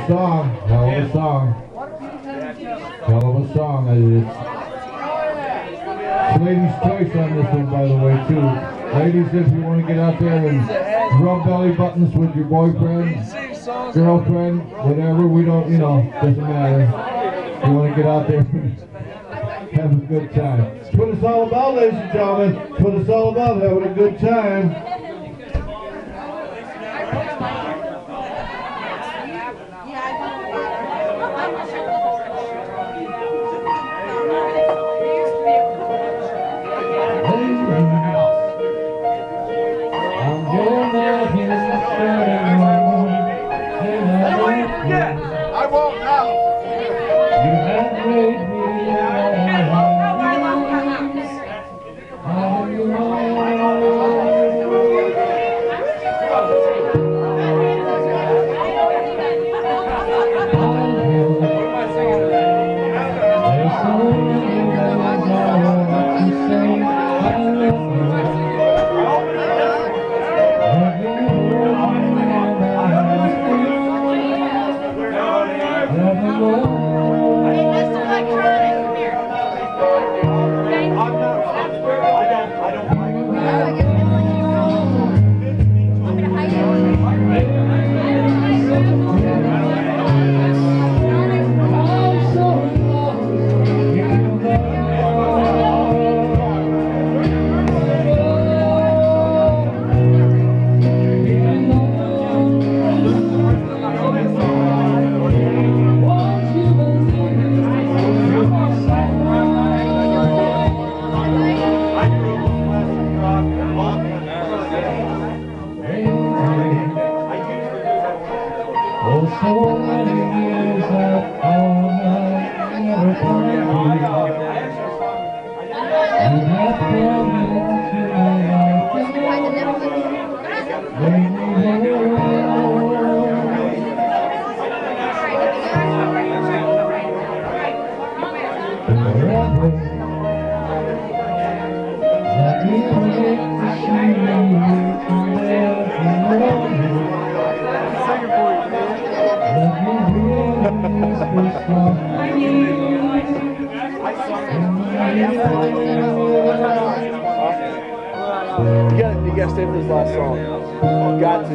a song. Hell of a song. Hell of a song. It's ladies' choice on this one, by the way, too. Ladies, if you want to get out there and rub belly buttons with your boyfriend, girlfriend, whatever, we don't, you know, doesn't matter. You want to get out there have a good time. That's what it's all about, ladies and gentlemen. That's what it's all about, having a good time. You gotta, you You gotta stay for this last song. You got to.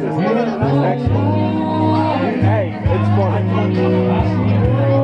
Hey, it's funny.